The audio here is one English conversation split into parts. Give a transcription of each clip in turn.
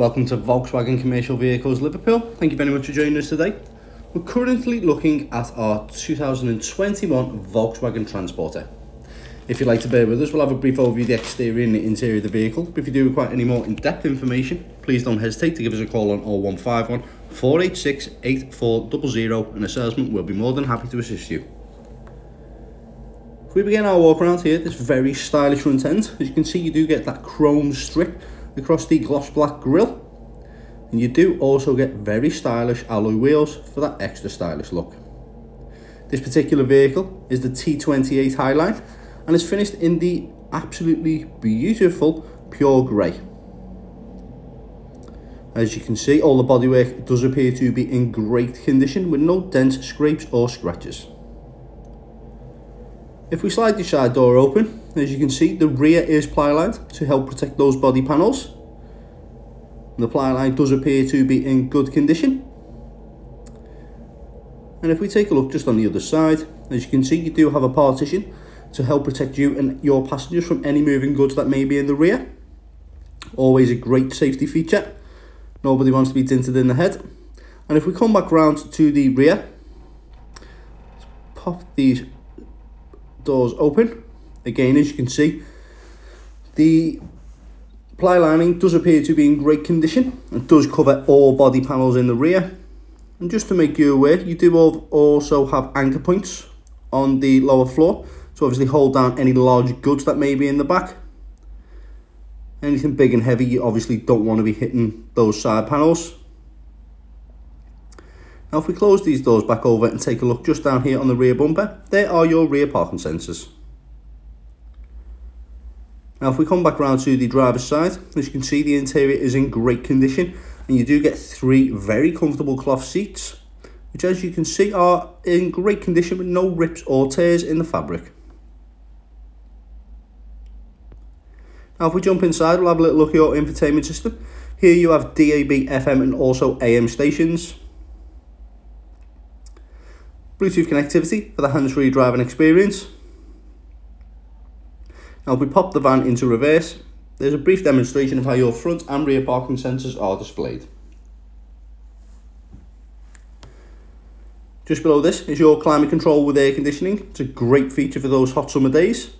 Welcome to Volkswagen Commercial Vehicles Liverpool. Thank you very much for joining us today. We're currently looking at our 2021 Volkswagen Transporter. If you'd like to bear with us, we'll have a brief overview of the exterior and the interior of the vehicle. But if you do require any more in-depth information, please don't hesitate to give us a call on 0151 486 8400 and a salesman will be more than happy to assist you. If we begin our walk around here, this very stylish front end, as you can see you do get that chrome strip across the gloss black grille. And you do also get very stylish alloy wheels for that extra stylish look. This particular vehicle is the T28 Highline and is finished in the absolutely beautiful pure grey. As you can see, all the bodywork does appear to be in great condition with no dents, scrapes or scratches. If we slide the side door open, as you can see, the rear is ply lined to help protect those body panels. The ply line does appear to be in good condition. And if we take a look just on the other side, as you can see, you do have a partition to help protect you and your passengers from any moving goods that may be in the rear. Always a great safety feature. Nobody wants to be dented in the head. And if we come back round to the rear, pop these doors open. Again, as you can see, the ply lining does appear to be in great condition and does cover all body panels in the rear. And just to make you aware, you do also have anchor points on the lower floor to obviously hold down any large goods that may be in the back. Anything big and heavy, you obviously don't want to be hitting those side panels. Now if we close these doors back over and take a look just down here on the rear bumper, there are your rear parking sensors. Now if we come back around to the driver's side, as you can see the interior is in great condition and you do get three very comfortable cloth seats, which as you can see are in great condition with no rips or tears in the fabric. Now if we jump inside, we'll have a little look at your infotainment system. Here you have DAB, FM and also AM stations. Bluetooth connectivity for the hands-free driving experience. Now if we pop the van into reverse, there's a brief demonstration of how your front and rear parking sensors are displayed. Just below this is your climate control with air conditioning. It's a great feature for those hot summer days.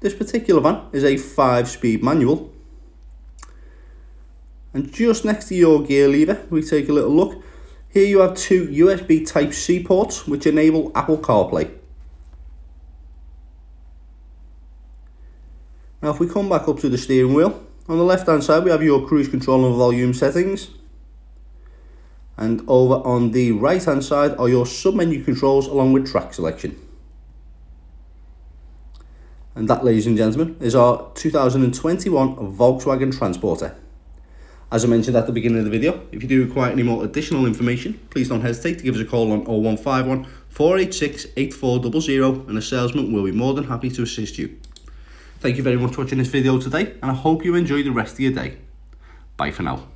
This particular van is a 5-speed manual. And just next to your gear lever, we take a little look. Here you have two USB Type-C ports which enable Apple CarPlay. Now if we come back up to the steering wheel, on the left hand side we have your cruise control and volume settings. And over on the right hand side are your sub-menu controls along with track selection. And that, ladies and gentlemen, is our 2021 Volkswagen Transporter. As I mentioned at the beginning of the video, if you do require any more additional information, please don't hesitate to give us a call on 0151 486 8400 and a salesman will be more than happy to assist you. Thank you very much for watching this video today and I hope you enjoy the rest of your day. Bye for now.